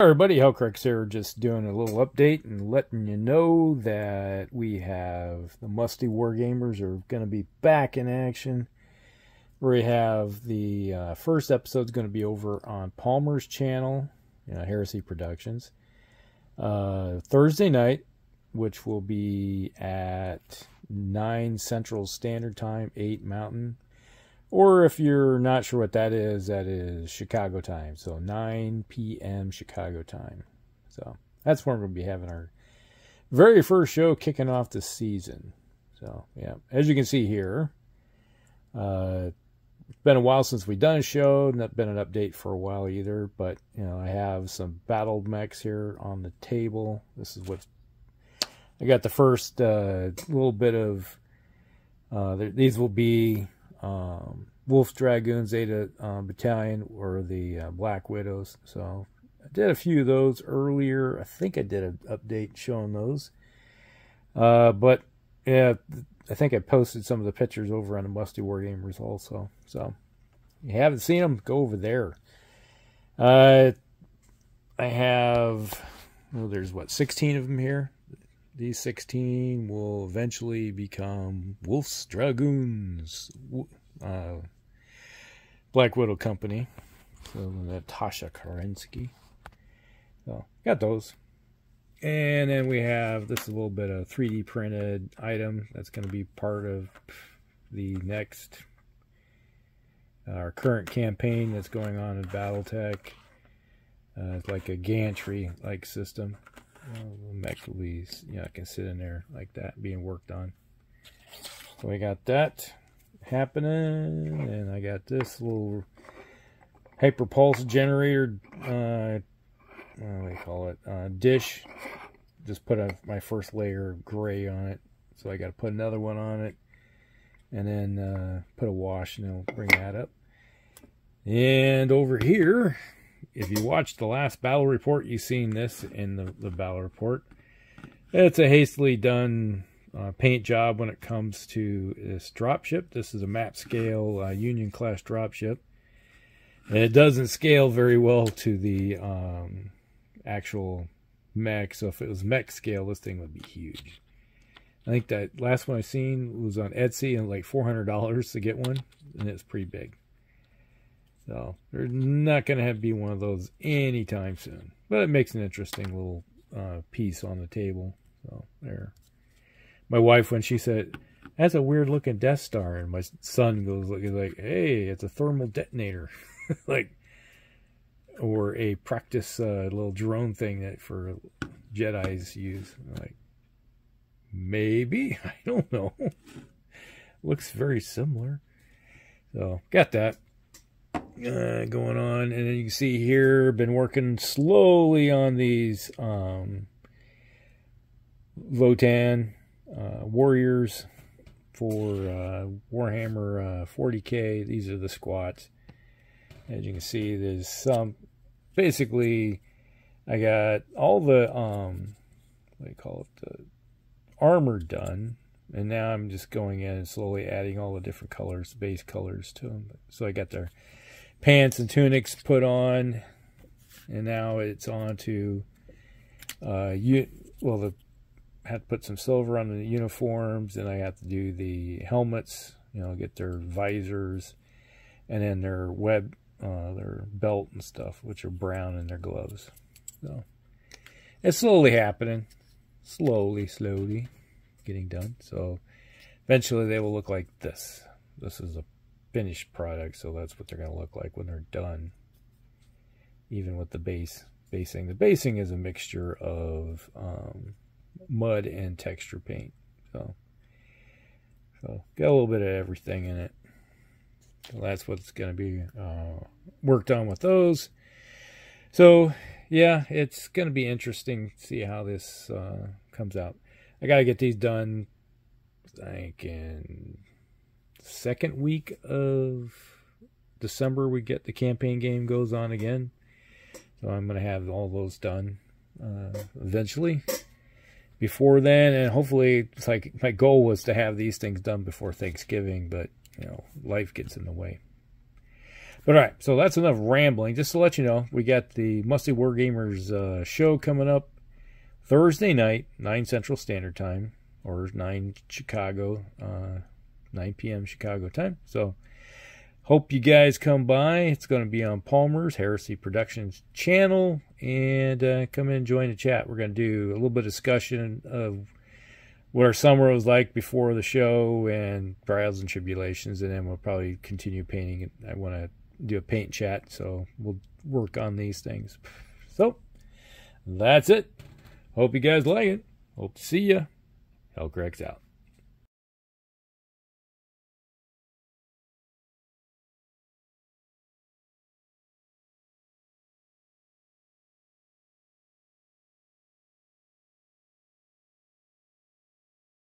everybody, Helcarexe here, just doing a little update and letting you know that we have the Musty Wargamers are going to be back in action. We have the uh, first episode is going to be over on Palmer's channel, you know, Heresy Productions, uh, Thursday night, which will be at 9 Central Standard Time, 8 Mountain. Or if you're not sure what that is, that is Chicago time. So 9 p.m. Chicago time. So that's when to be having our very first show kicking off the season. So, yeah, as you can see here, uh, it's been a while since we've done a show. Not been an update for a while either. But, you know, I have some battle mechs here on the table. This is what I got the first uh, little bit of. Uh, these will be um, Wolf Dragoon Zeta uh, Battalion or the uh, Black Widows. So I did a few of those earlier. I think I did an update showing those. Uh, but yeah, I think I posted some of the pictures over on the Musty Wargamers also. So if you haven't seen them, go over there. Uh, I have, well, there's what, 16 of them here. These 16 will eventually become Wolf's Dragoons. Uh, Black Widow Company. So Natasha Kerensky. So got those. And then we have this little bit of 3D printed item that's going to be part of the next our current campaign that's going on in BattleTech. Uh, it's like a gantry like system. Be, you know, can sit in there like that being worked on. So we got that happening, and I got this little hyper pulse generator. Uh, what do they call it? Uh, dish. Just put a, my first layer of gray on it, so I got to put another one on it, and then uh, put a wash, and it'll bring that up. And over here, if you watched the last battle report, you've seen this in the, the battle report. It's a hastily done uh, paint job when it comes to this dropship. This is a map scale uh, Union class dropship. And it doesn't scale very well to the um, actual mech. So if it was mech scale, this thing would be huge. I think that last one I seen was on Etsy and like $400 to get one. And it's pretty big. So they're not going to be one of those anytime soon. But it makes an interesting little uh, piece on the table. So there. My wife, when she said, that's a weird looking Death Star. And my son goes looking like, hey, it's a thermal detonator. like, or a practice uh, little drone thing that for Jedi's use. like, maybe. I don't know. Looks very similar. So, got that uh, going on. And then you can see here, been working slowly on these um, Votann uh, Warriors for uh, Warhammer uh, 40k. These are the squats. As you can see, there's some, basically, I got all the, um, what do you call it, the armor done. And now I'm just going in and slowly adding all the different colors, base colors to them. So I got their pants and tunics put on, and now it's on to uh, you. Well, the had to put some silver on the uniforms, and I have to do the helmets. You know, get their visors, and then their web, uh, their belt and stuff, which are brown, and their gloves. So it's slowly happening, slowly, slowly getting done. So eventually, they will look like this. This is a finished product, so that's what they're going to look like when they're done. Even with the base basing. The basing is a mixture of um, mud and texture paint. So, so got a little bit of everything in it. So that's what's going to be uh, worked on with those. So, yeah, it's going to be interesting to see how this uh, comes out. I got to get these done, I in second week of December we get the campaign game goes on again. So I'm going to have all those done uh, eventually. Before then, and hopefully, it's like my goal was to have these things done before Thanksgiving, but you know, life gets in the way. But all right, so that's enough rambling. Just to let you know, we got the Musty Wargamers uh, show coming up Thursday night, 9 Central Standard Time, or 9 Chicago, uh, 9 p.m. Chicago time. So hope you guys come by. It's going to be on Palmer's Heresy Productions channel, and uh, come in and join the chat. We're going to do a little bit of discussion of what our summer was like before the show and trials and tribulations, and then we'll probably continue painting. I want to do a paint chat, so we'll work on these things. So that's it. Hope you guys like it. Hope to see ya. Helcarexe out.